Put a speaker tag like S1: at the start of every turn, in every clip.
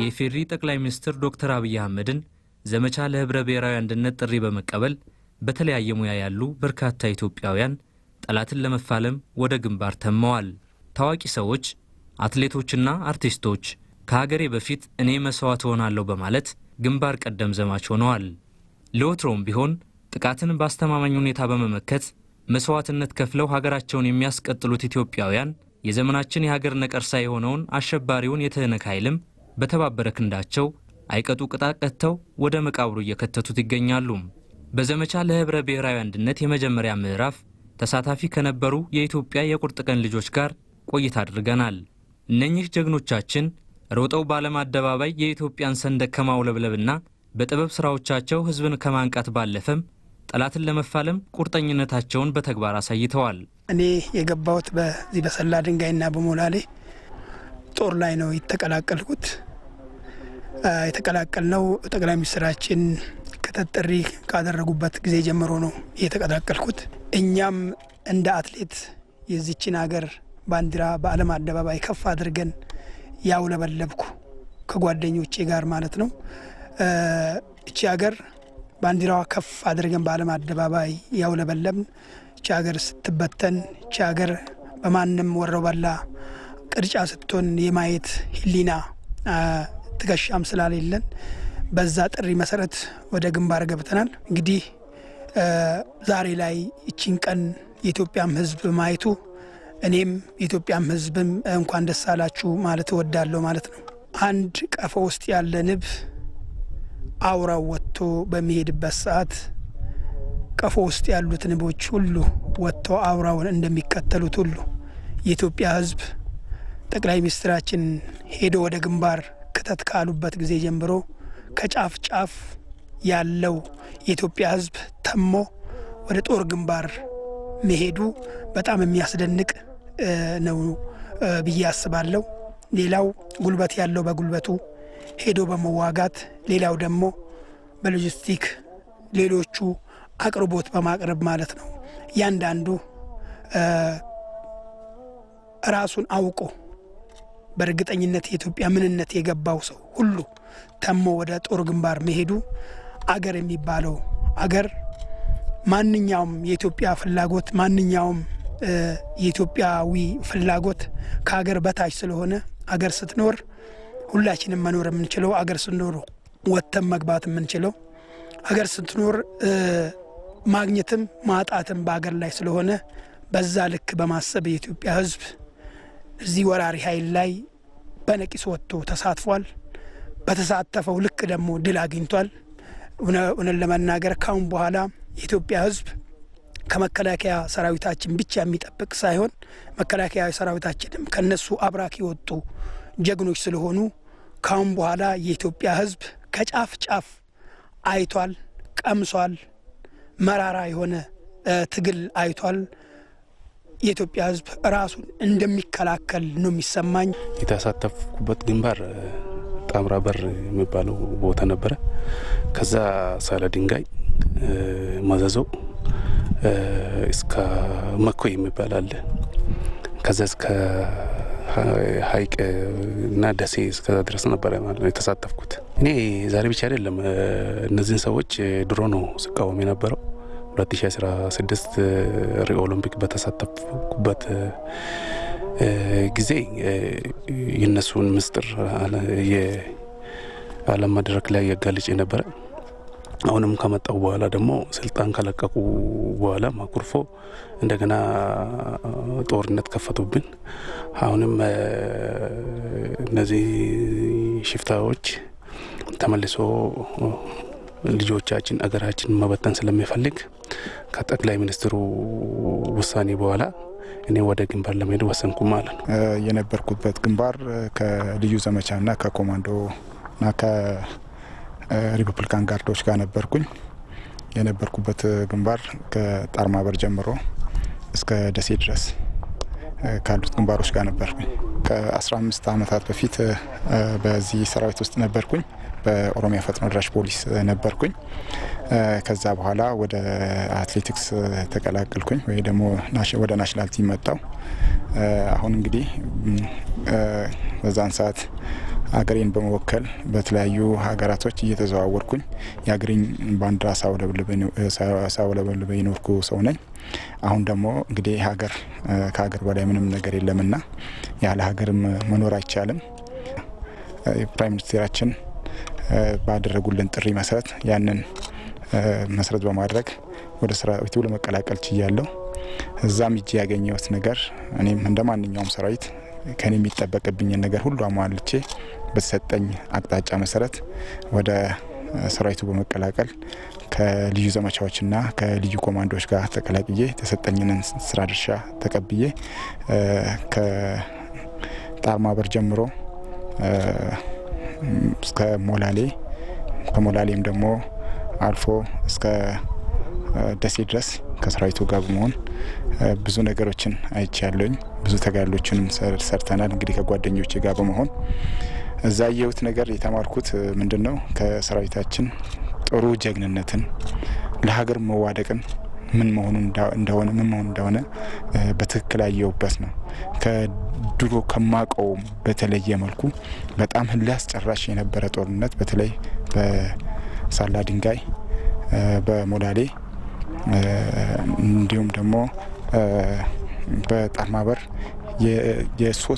S1: የኢፌዴሪ ጠቅላይ ሚኒስትር ዶክተር አብይ አህመድን ዘመቻ ለህብረ ብሔራዊ አንድነት ጥሪ በመቀበል በተለያየ ሙያ ያሉ በርካታ ኢትዮጵያውያን ጠላትን ለመፋለም ወደ ግንባር ተመዋል። ታዋቂ ሰዎች፣ አትሌቶችና አርቲስቶች ከሀገሬ በፊት እኔ መስዋዕት እሆናለሁ በማለት ግንባር ቀደም ዘማች ሆነዋል። ለወትሮውም ቢሆን ጥቃትን በአስተማማኝ ሁኔታ በመመከት መስዋዕትነት ከፍለው ሀገራቸውን የሚያስቀጥሉት ኢትዮጵያውያን የዘመናችን የሀገር ነቀርሳ የሆነውን አሸባሪውን የትህነግ ኃይልም በተባበረ ክንዳቸው አይቀጡ ቅጣት ቀጥተው ወደ መቃብሩ እየከተቱት ይገኛሉ። በዘመቻ ለህብረ ብሔራዊ አንድነት የመጀመሪያ ምዕራፍ ተሳታፊ ከነበሩ የኢትዮጵያ የቁርጥ ቀን ልጆች ጋር ቆይታ አድርገናል። እነኚህ ጀግኖቻችን ሮጠው በዓለም አደባባይ የኢትዮጵያን ሰንደቅ ከማውለብለብና በጥበብ ሥራዎቻቸው ሕዝብን ከማንቃት ባለፈም ጠላትን ለመፋለም ቁርጠኝነታቸውን በተግባር አሳይተዋል።
S2: እኔ የገባሁት በዚህ በሰላ ድንጋይና በሞላሌ ጦር ላይ ነው የተቀላቀልኩት። የተቀላቀልነው ጠቅላይ ሚኒስትራችን ጥሪ ካደረጉበት ጊዜ ጀምሮ ነው የተቀላቀልኩት። እኛም እንደ አትሌት የዚችን ሀገር ባንዲራ በዓለም አደባባይ ከፍ አድርገን ያውለበለብኩ ከጓደኞቼ ጋር ማለት ነው። እቺ ሀገር ባንዲራዋ ከፍ አድርገን በዓለም አደባባይ ያውለበለብን። እቺ ሀገር ስትበተን፣ እቺ ሀገር በማንም ወረው በላ ቅርጫ ስትሆን የማየት ሕሊና ትከሻም ስላሌለን በዛ ጥሪ መሰረት ወደ ግንባር ገብተናል። እንግዲህ ዛሬ ላይ እቺን ቀን የኢትዮጵያም ሕዝብ ማየቱ እኔም የኢትዮጵያም ሕዝብም እንኳን ደስ አላችሁ ማለት እወዳለሁ ማለት ነው። አንድ ቀፎ ውስጥ ያለ ንብ አውራው ወጥቶ በሚሄድበት ሰዓት ቀፎ ውስጥ ያሉት ንቦች ሁሉ ወጥተው አውራውን እንደሚከተሉት ሁሉ የኢትዮጵያ ሕዝብ ጠቅላይ ሚኒስትራችን ሄዶ ወደ ግንባር ክተት ካሉበት ጊዜ ጀምሮ ከጫፍ ጫፍ ያለው የኢትዮጵያ ሕዝብ ተሞ ወደ ጦር ግንባር መሄዱ በጣም የሚያስደንቅ ነው ብዬ አስባለሁ። ሌላው ጉልበት ያለው በጉልበቱ ሄዶ በመዋጋት ሌላው ደግሞ በሎጂስቲክ ሌሎቹ አቅርቦት በማቅረብ ማለት ነው። እያንዳንዱ ራሱን አውቆ በእርግጠኝነት የኢትዮጵያ ምንነት የገባው ሰው ሁሉ ተሞ ወደ ጦር ግንባር መሄዱ አገር የሚባለው አገር ማንኛውም የኢትዮጵያ ፍላጎት ማንኛውም የኢትዮጵያዊ ፍላጎት ከሀገር በታች ስለሆነ አገር ስትኖር ሁላችንም መኖር የምንችለው አገር ስትኖር ወጥተን መግባት የምንችለው አገር ስትኖር ማግኘትም ማጣትም በአገር ላይ ስለሆነ በዛ ልክ በማሰብ የኢትዮጵያ ሕዝብ እዚህ ወራሪ ኃይል ላይ በነቂስ ወጥቶ ተሳትፏል። በተሳተፈው ልክ ደግሞ ድል አግኝቷል። እውነት ለመናገር ካሁን በኋላ የኢትዮጵያ ሕዝብ ከመከላከያ ሰራዊታችን ብቻ የሚጠብቅ ሳይሆን መከላከያ ሰራዊታችንም ከነሱ አብራክ የወጡ ጀግኖች ስለሆኑ ካሁን በኋላ የኢትዮጵያ ሕዝብ ከጫፍ ጫፍ አይቷል፣ ቀምሷል። መራራ የሆነ ትግል አይቷል። የኢትዮጵያ ሕዝብ ራሱን እንደሚከላከል ነው የሚሰማኝ።
S3: የተሳተፍኩበት ግንባር ጣምራ በር የሚባለው ቦታ ነበረ። ከዛ ሳለ ድንጋይ መዘዞ እስከ መኮይ የሚባል አለ። ከዛ እስከ ሀይቅ እና ደሴ እስከዛ ድረስ ነበረ ማለት ነው የተሳተፍኩት። እኔ ዛሬ ብቻ አይደለም እነዚህን ሰዎች ድሮ ነው ስቃወም የነበረው 2016 ሪዮ ኦሎምፒክ በተሳተፍኩበት ጊዜ የነሱን ምስጢር የዓለም መድረክ ላይ ያጋልጭ ነበረ። አሁንም ከመጣው በኋላ ደግሞ ስልጣን ከለቀቁ በኋላ ማኩርፎ እንደገና ጦርነት ከፈቱብን። አሁንም እነዚህ ሽፍታዎች ተመልሶ ልጆቻችን አገራችን መበተን ስለሚፈልግ ከጠቅላይ ሚኒስትሩ ውሳኔ በኋላ እኔ ወደ ግንባር ለመሄድ ወሰንኩ ማለት ነው።
S4: የነበርኩበት ግንባር ከልዩ ዘመቻና ከኮማንዶና ከሪፐብሊካን ጋርዶች ጋር ነበርኩኝ። የነበርኩበት ግንባር ከጣርማበር ጀምሮ እስከ ደሴ ድረስ ካሉት ግንባሮች ጋር ነበርኩኝ። ከ15 ዓመታት በፊት በዚህ ሰራዊት ውስጥ ነበርኩኝ። በኦሮሚያ ፈጥኖ ደራሽ ፖሊስ ነበርኩኝ። ከዛ በኋላ ወደ አትሌቲክስ ተቀላቀልኩኝ ወይ ደግሞ ወደ national team መጣው። አሁን እንግዲህ በዛን ሰዓት ሀገሬን በመወከል በተለያዩ ሀገራቶች እየተዘዋወርኩኝ የሀገሬን ባንዲራ ሳውለበልበ የኖርኩ ሰው ነኝ። አሁን ደግሞ እንግዲህ ሀገር ከሀገር በላይ ምንም ነገር የለምና ያለ ሀገርም መኖር አይቻልም። ፕራይም ሚኒስቴራችን ባደረጉልን ጥሪ መሰረት ያንን መሰረት በማድረግ ወደ ሰራዊቱ ለመቀላቀል ችያለሁ። እዛም እጅ ያገኘሁት ነገር እኔም እንደ ማንኛውም ሰራዊት ከኔ የሚጠበቅብኝን ነገር ሁሉ አሟልቼ በተሰጠኝ አቅጣጫ መሰረት ወደ ሰራዊቱ በመቀላቀል ከልዩ ዘመቻዎችና ከልዩ ኮማንዶዎች ጋር ተቀላቅዬ የተሰጠኝንን ስራ ድርሻ ተቀብዬ ከጣርማበር ጀምሮ እስከ ሞላሌ ከሞላሌም ደግሞ አልፎ እስከ ደሴ ድረስ ከሰራዊቱ ጋር በመሆን ብዙ ነገሮችን አይቻለኝ። ብዙ ተጋድሎችንም ሰርተናል። እንግዲህ ከጓደኞቼ ጋር በመሆን እዛ ያየሁት ነገር የተማርኩት ምንድን ነው? ከሰራዊታችን ጥሩ ጀግንነትን፣ ለሀገር መዋደቅን ምን መሆኑ እንደሆነ ምን መሆኑ እንደሆነ በትክክል ያየሁበት ነው። ከድሮ ከማቀው በተለየ መልኩ በጣም እልህ አስጨራሽ የነበረ ጦርነት በተለይ በሳላ ድንጋይ፣ በሞላሌ እንዲሁም ደግሞ በጣርማበር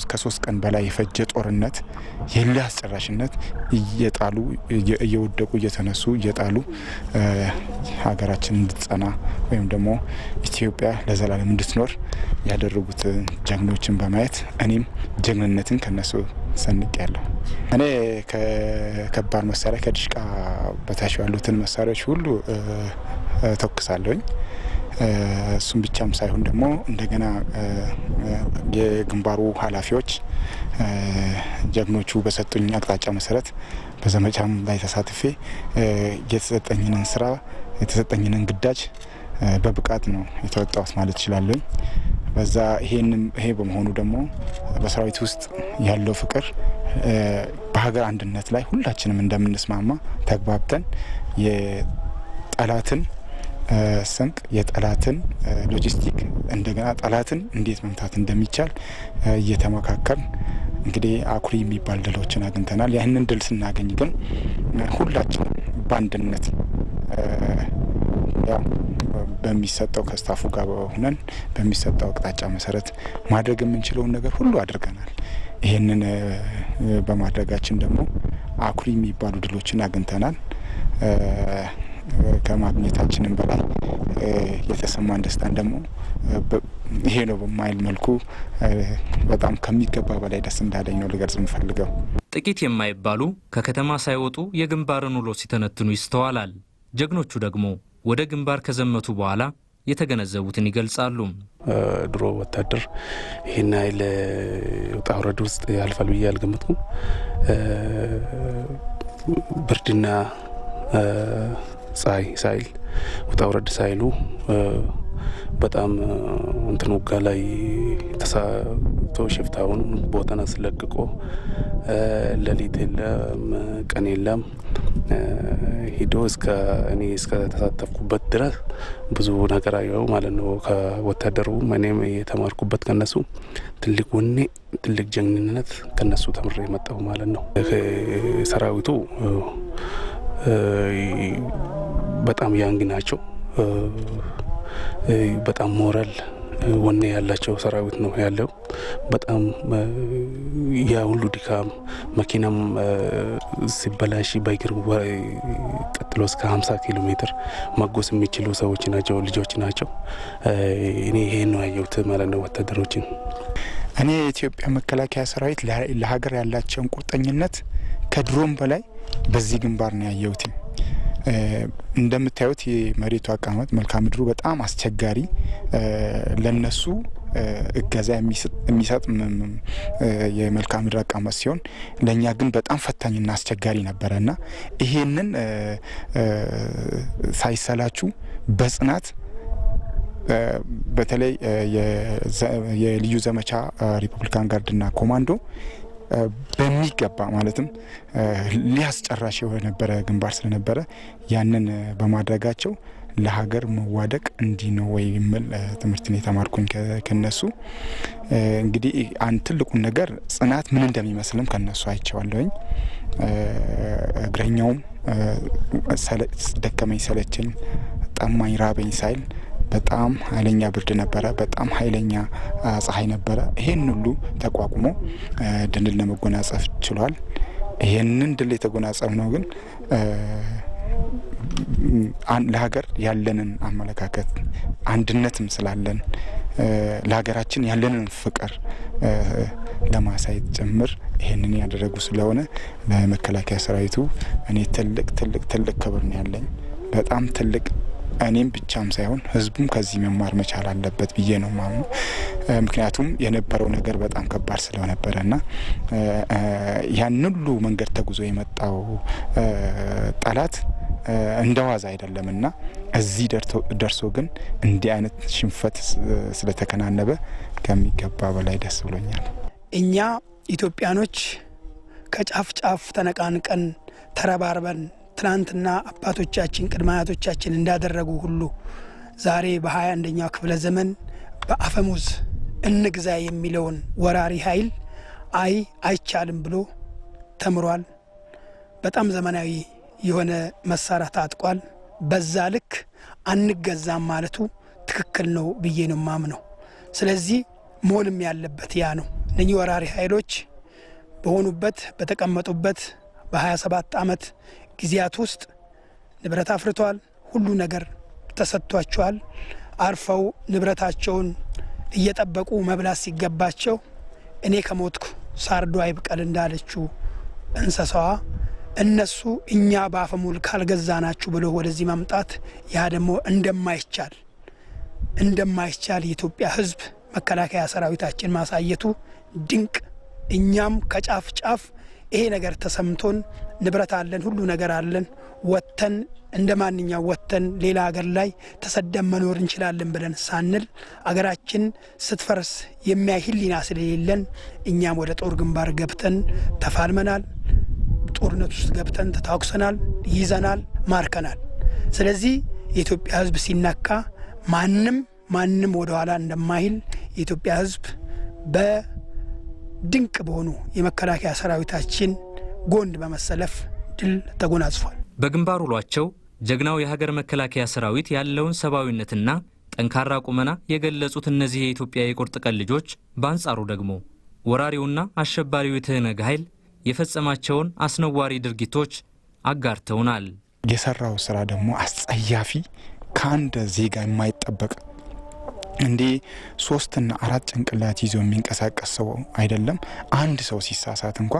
S4: ከሶስት ቀን በላይ የፈጀ ጦርነት የእልህ አስጨራሽነት እየጣሉ እየወደቁ እየተነሱ እየጣሉ ሀገራችን እንድትጸና ወይም ደግሞ ኢትዮጵያ ለዘላለም እንድትኖር ያደረጉት ጀግኖችን በማየት እኔም ጀግንነትን ከነሱ ሰንቅ ያለሁ። እኔ ከከባድ መሳሪያ ከድሽቃ በታች ያሉትን መሳሪያዎች ሁሉ ተኩሳለሁኝ። እሱም ብቻም ሳይሆን ደግሞ እንደገና የግንባሩ ኃላፊዎች ጀግኖቹ በሰጡኝ አቅጣጫ መሰረት በዘመቻም ላይ ተሳትፌ የተሰጠኝንን ስራ የተሰጠኝንን ግዳጅ በብቃት ነው የተወጣሁት ማለት እችላለሁኝ። በዛ ይሄንም ይሄ በመሆኑ ደግሞ በሰራዊት ውስጥ ያለው ፍቅር በሀገር አንድነት ላይ ሁላችንም እንደምንስማማ ተግባብተን የጠላትን ስንቅ የጠላትን ሎጂስቲክ እንደገና ጠላትን እንዴት መምታት እንደሚቻል እየተመካከል እንግዲህ አኩሪ የሚባል ድሎችን አግኝተናል። ያህንን ድል ስናገኝ ግን ሁላችን በአንድነት ያው በሚሰጠው ከስታፉ ጋር ሆነን በሚሰጠው አቅጣጫ መሰረት ማድረግ የምንችለውን ነገር ሁሉ አድርገናል። ይህንን በማድረጋችን ደግሞ አኩሪ የሚባሉ ድሎችን አግኝተናል። ከማግኘታችንም በላይ የተሰማን ደስታን ደግሞ ይሄ ነው በማይል መልኩ በጣም ከሚገባ በላይ ደስ እንዳለኝ ነው ልገልጽ የምፈልገው።
S1: ጥቂት የማይባሉ ከከተማ ሳይወጡ የግንባርን ውሎ ሲተነትኑ ይስተዋላል። ጀግኖቹ ደግሞ ወደ ግንባር ከዘመቱ በኋላ የተገነዘቡትን ይገልጻሉ።
S3: ድሮ ወታደር ይህን ያህል ውጣ ውረድ ውስጥ ያልፋል ብዬ አልገመትኩም። ብርድና ፀሐይ ሳይል ውጣ ውረድ ሳይሉ በጣም እንትን ውጋ ላይ ተሳቶ ሽፍታውን ቦታን አስለቅቆ ሌሊት የለም ቀን የለም ሂዶ እስከ እኔ እስከ ተሳተፍኩበት ድረስ ብዙ ነገር አየው ማለት ነው። ከወታደሩ እኔም የተማርኩበት ከነሱ ትልቅ ወኔ፣ ትልቅ ጀግንነት ከነሱ ተምሬ የመጣሁ ማለት ነው። ሰራዊቱ በጣም ያንግ ናቸው። በጣም ሞራል ወኔ ያላቸው ሰራዊት ነው ያለው። በጣም ያ ሁሉ ድካም መኪናም ሲበላሽ በእግር ቀጥሎ እስከ 50 ኪሎ ሜትር መጎስ የሚችሉ ሰዎች ናቸው፣ ልጆች ናቸው። እኔ ይሄን ነው ያየሁት ማለት ነው ወታደሮችን።
S4: እኔ የኢትዮጵያ መከላከያ ሰራዊት ለሀገር ያላቸውን ቁርጠኝነት ከድሮም በላይ በዚህ ግንባር ነው ያየሁት። እንደምታዩት የመሬቱ አቀማመጥ መልክዓ ምድሩ በጣም አስቸጋሪ ለነሱ እገዛ የሚሰጥ የመልክዓ ምድር አቀማመጥ ሲሆን ለእኛ ግን በጣም ፈታኝና አስቸጋሪ ነበረ እና ይሄንን ሳይሰላችሁ በጽናት በተለይ የልዩ ዘመቻ ሪፐብሊካን ጋርድና ኮማንዶ በሚገባ ማለትም ሊያስጨራሽ የነበረ ግንባር ስለነበረ ያንን በማድረጋቸው ለሀገር መዋደቅ እንዲህ ነው ወይ የሚል ትምህርትን የተማርኩኝ ከነሱ። እንግዲህ አንድ ትልቁን ነገር ጽናት ምን እንደሚመስልም ከነሱ አይቼዋለሁኝ። እግረኛውም ደከመኝ ሰለቸኝ፣ ጠማኝ፣ ራበኝ ሳይል በጣም ኃይለኛ ብርድ ነበረ። በጣም ኃይለኛ ፀሐይ ነበረ። ይሄን ሁሉ ተቋቁሞ ድልን ለመጎናጸፍ ችሏል። ይሄንን ድል የተጎናጸፍ ነው ግን ለሀገር ያለንን አመለካከት አንድነትም ስላለን ለሀገራችን ያለንን ፍቅር ለማሳየት ጭምር ይህንን ያደረጉ ስለሆነ ለመከላከያ ሰራዊቱ እኔ ትልቅ ትልቅ ትልቅ ክብር ነው ያለኝ። በጣም ትልቅ እኔም ብቻም ሳይሆን ህዝቡም ከዚህ መማር መቻል አለበት ብዬ ነው ማምኑ። ምክንያቱም የነበረው ነገር በጣም ከባድ ስለነበረ ና ያን ሁሉ መንገድ ተጉዞ የመጣው ጠላት እንደ ዋዛ አይደለም እና እዚህ ደርሶ ግን እንዲህ አይነት ሽንፈት ስለተከናነበ ከሚገባ በላይ ደስ ብሎኛል።
S2: እኛ ኢትዮጵያኖች ከጫፍ ጫፍ ተነቃንቀን ተረባርበን ትናንትና አባቶቻችን ቅድመ አያቶቻችን እንዳደረጉ ሁሉ ዛሬ በሀያ አንደኛው ክፍለ ዘመን በአፈሙዝ እንግዛ የሚለውን ወራሪ ኃይል አይ አይቻልም ብሎ ተምሯል። በጣም ዘመናዊ የሆነ መሳሪያ ታጥቋል። በዛ ልክ አንገዛም ማለቱ ትክክል ነው ብዬ ነው ማምነው። ስለዚህ መሆንም ያለበት ያ ነው። እነኚህ ወራሪ ኃይሎች በሆኑበት በተቀመጡበት በ27 ዓመት ጊዜያት ውስጥ ንብረት አፍርተዋል። ሁሉ ነገር ተሰጥቷቸዋል። አርፈው ንብረታቸውን እየጠበቁ መብላት ሲገባቸው እኔ ከሞትኩ ሳርዶ አይብቀል እንዳለችው እንስሳዋ እነሱ እኛ በአፈሙል ካልገዛናችሁ ብሎ ወደዚህ መምጣት ያ ደግሞ እንደማይቻል እንደማይቻል የኢትዮጵያ ሕዝብ መከላከያ ሰራዊታችን ማሳየቱ ድንቅ እኛም ከጫፍ ጫፍ ይሄ ነገር ተሰምቶን ንብረት አለን፣ ሁሉ ነገር አለን፣ ወጥተን እንደ ማንኛው ወጥተን ሌላ ሀገር ላይ ተሰደን መኖር እንችላለን ብለን ሳንል አገራችን ስትፈርስ የሚያይ ሕሊና ስለሌለን እኛም ወደ ጦር ግንባር ገብተን ተፋልመናል። ጦርነት ውስጥ ገብተን ተታኩሰናል፣ ይዘናል፣ ማርከናል። ስለዚህ የኢትዮጵያ ሕዝብ ሲነካ ማንም ማንም ወደኋላ እንደማይል የኢትዮጵያ ሕዝብ በድንቅ በሆኑ የመከላከያ ሰራዊታችን ጎን በመሰለፍ ድል ተጎናጽፏል።
S1: በግንባር ውሏቸው ጀግናው የሀገር መከላከያ ሰራዊት ያለውን ሰብአዊነትና ጠንካራ ቁመና የገለጹት እነዚህ የኢትዮጵያ የቁርጥ ቀን ልጆች በአንጻሩ ደግሞ ወራሪውና አሸባሪው የትህነግ ኃይል የፈጸማቸውን አስነዋሪ ድርጊቶች አጋርተውናል።
S4: የሰራው ስራ ደግሞ አስጸያፊ ከአንድ ዜጋ የማይጠበቅ እንዴ ሶስትና አራት ጭንቅላት ይዞ የሚንቀሳቀስ ሰው አይደለም። አንድ ሰው ሲሳሳት እንኳ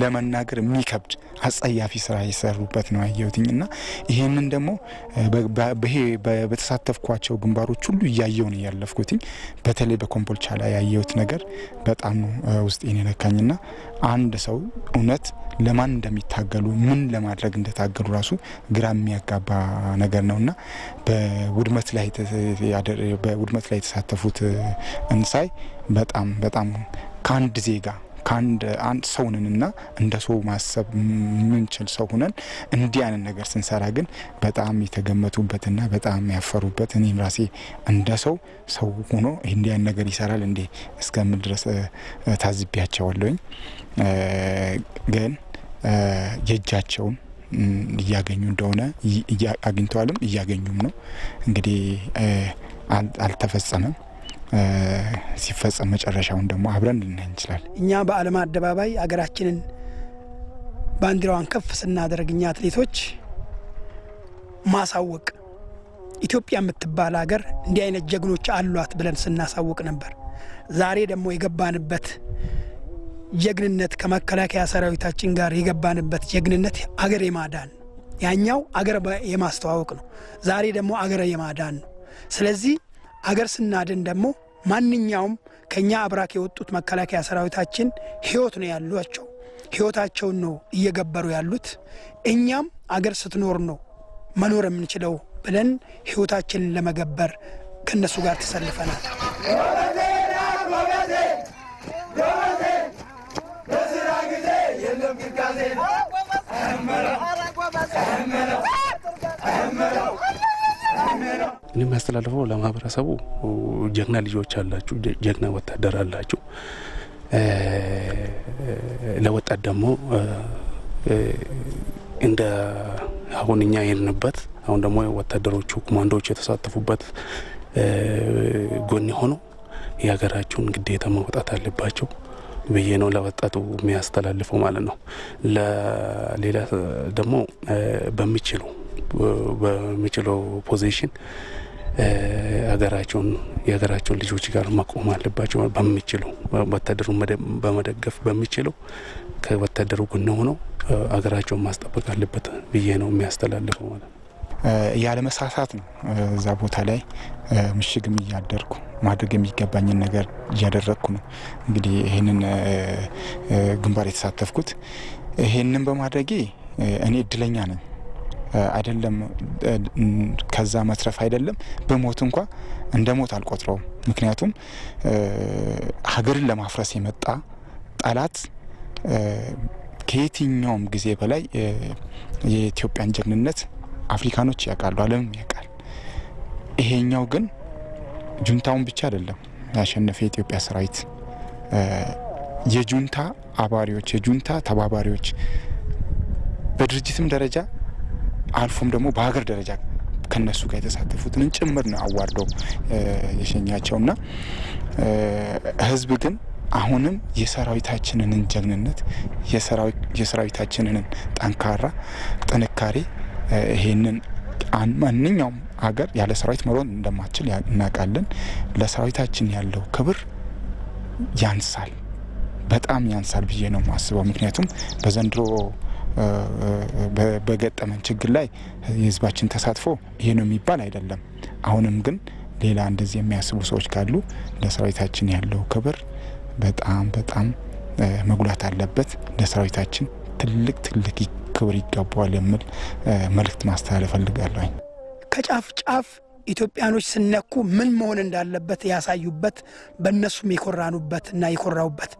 S4: ለመናገር የሚከብድ አጸያፊ ስራ የሰሩበት ነው ያየሁትኝ እና ይህንን ደግሞ በተሳተፍኳቸው ግንባሮች ሁሉ እያየው ነው ያለፍኩትኝ። በተለይ በኮምቦልቻ ላይ ያየሁት ነገር በጣም ነው ውስጤን የነካኝና አንድ ሰው እውነት ለማን እንደሚታገሉ ምን ለማድረግ እንደታገሉ ራሱ ግራ የሚያጋባ ነገር ነውና በውድመት ላይ በውድመት ላይ የተሳተፉት እንሳይ በጣም በጣም ከአንድ ዜጋ ከአንድ አንድ ሰውንንና እንደ ሰው ማሰብ የምንችል ሰው ሁነን እንዲህ አይነት ነገር ስንሰራ ግን በጣም የተገመቱበትና በጣም ያፈሩበት እኔም ራሴ እንደ ሰው ሰው ሆኖ እንዲህ ነገር ይሰራል እንዴ እስከምል ድረስ ታዝቢያቸዋለሁኝ። ግን የእጃቸውን እያገኙ እንደሆነ አግኝተዋልም እያገኙም ነው። እንግዲህ አልተፈጸመም። ሲፈጸም መጨረሻውን ደግሞ አብረን ልናይ እንችላል።
S2: እኛ በዓለም አደባባይ አገራችንን ባንዲራዋን ከፍ ስናደርግ እኛ አትሌቶች ማሳወቅ ኢትዮጵያ የምትባል ሀገር እንዲህ አይነት ጀግኖች አሏት ብለን ስናሳውቅ ነበር። ዛሬ ደግሞ የገባንበት ጀግንነት ከመከላከያ ሰራዊታችን ጋር የገባንበት ጀግንነት አገር የማዳን ያኛው አገር የማስተዋወቅ ነው። ዛሬ ደግሞ አገር የማዳን ነው። ስለዚህ አገር ስናድን ደግሞ ማንኛውም ከኛ አብራክ የወጡት መከላከያ ሰራዊታችን ህይወት ነው ያሏቸው። ህይወታቸውን ነው እየገበሩ ያሉት። እኛም አገር ስትኖር ነው መኖር የምንችለው ብለን ህይወታችንን ለመገበር ከእነሱ ጋር ተሰልፈናል።
S3: እኔ የሚያስተላልፈው ለማህበረሰቡ ጀግና ልጆች አላችሁ፣ ጀግና ወታደር አላችሁ። ለወጣት ደግሞ እንደ አሁን እኛ የሄድንበት አሁን ደግሞ ወታደሮቹ ኮማንዶዎቹ የተሳተፉበት ጎን ሆኖ የሀገራቸውን ግዴታ መውጣት አለባቸው ብዬ ነው ለወጣቱ የሚያስተላልፈው ማለት ነው። ለሌላ ደግሞ በሚችሉ በሚችለው ፖዚሽን ሀገራቸውን የሀገራቸውን ልጆች ጋር መቆም አለባቸው። በሚችለው ወታደሩን በመደገፍ በሚችለው ከወታደሩ ጎን ሆነው ሀገራቸውን ማስጠበቅ አለበት ብዬ ነው የሚያስተላልፈው ማለት ነው።
S4: ያለ መሳሳት ነው እዛ ቦታ ላይ ምሽግም እያደርኩ ማድረግ የሚገባኝን ነገር እያደረግኩ ነው። እንግዲህ ይህንን ግንባር የተሳተፍኩት ይህንን በማድረጌ እኔ እድለኛ ነኝ። አይደለም ከዛ መትረፍ አይደለም በሞት እንኳ እንደ ሞት አልቆጥረውም። ምክንያቱም ሀገርን ለማፍረስ የመጣ ጠላት ከየትኛውም ጊዜ በላይ የኢትዮጵያን ጀግንነት አፍሪካኖች ያውቃሉ፣ ዓለምም ያውቃል። ይሄኛው ግን ጁንታውን ብቻ አይደለም ያሸነፈ የኢትዮጵያ ሰራዊት የጁንታ አባሪዎች፣ የጁንታ ተባባሪዎች በድርጅትም ደረጃ አልፎም ደግሞ በሀገር ደረጃ ከነሱ ጋር የተሳተፉትን ጭምር ነው አዋርደው የሸኛቸውና ህዝብ ግን አሁንም የሰራዊታችንን ጀግንነት የሰራዊታችንን ጠንካራ ጥንካሬ ይሄንን ማንኛውም ሀገር ያለ ሰራዊት መሮጥ እንደማትችል እናውቃለን። ለሰራዊታችን ያለው ክብር ያንሳል፣ በጣም ያንሳል ብዬ ነው የማስበው። ምክንያቱም በዘንድሮ በገጠመን ችግር ላይ የህዝባችን ተሳትፎ ይሄ ነው የሚባል አይደለም። አሁንም ግን ሌላ እንደዚህ የሚያስቡ ሰዎች ካሉ ለሰራዊታችን ያለው ክብር በጣም በጣም መጉላት አለበት። ለሰራዊታችን ትልቅ ትልቅ ክብር ይገባዋል የሚል መልእክት ማስተላለፍ ፈልጋለሁኝ።
S2: ከጫፍ ጫፍ ኢትዮጵያኖች ስነኩ ምን መሆን እንዳለበት ያሳዩበት በእነሱም የኮራኑበት እና የኮራውበት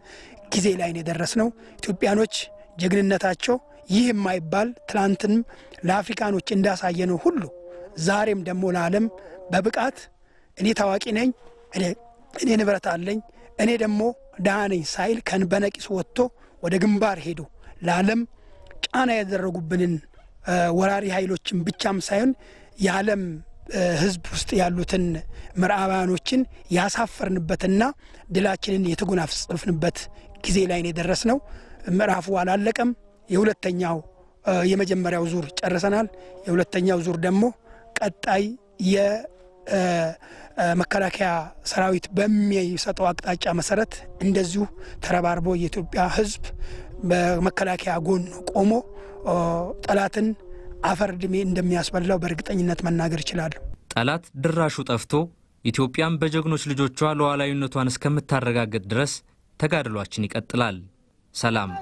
S2: ጊዜ ላይ ነው የደረስነው። ኢትዮጵያኖች ጀግንነታቸው ይህ የማይባል ትናንትንም ለአፍሪካኖች እንዳሳየነው ሁሉ ዛሬም ደግሞ ለዓለም በብቃት እኔ ታዋቂ ነኝ፣ እኔ ንብረት አለኝ፣ እኔ ደግሞ ድሃ ነኝ ሳይል ከን በነቂስ ወጥቶ ወደ ግንባር ሄዱ ለዓለም ጫና ያደረጉብንን ወራሪ ኃይሎችን ብቻም ሳይሆን የዓለም ሕዝብ ውስጥ ያሉትን ምዕራባውያኖችን ያሳፈርንበትና ድላችንን የተጎናጸፍንበት ጊዜ ላይ ነው የደረስነው። ምዕራፉ አላለቀም። የሁለተኛው የመጀመሪያው ዙር ጨርሰናል። የሁለተኛው ዙር ደግሞ ቀጣይ የመከላከያ ሰራዊት በሚሰጠው አቅጣጫ መሰረት እንደዚሁ ተረባርቦ የኢትዮጵያ ሕዝብ በመከላከያ ጎን ቆሞ ጠላትን አፈር ድሜ እንደሚያስበላው በእርግጠኝነት መናገር ይችላለሁ።
S1: ጠላት ድራሹ ጠፍቶ ኢትዮጵያም በጀግኖች ልጆቿ ሉዓላዊነቷን እስከምታረጋግጥ ድረስ ተጋድሏችን ይቀጥላል። ሰላም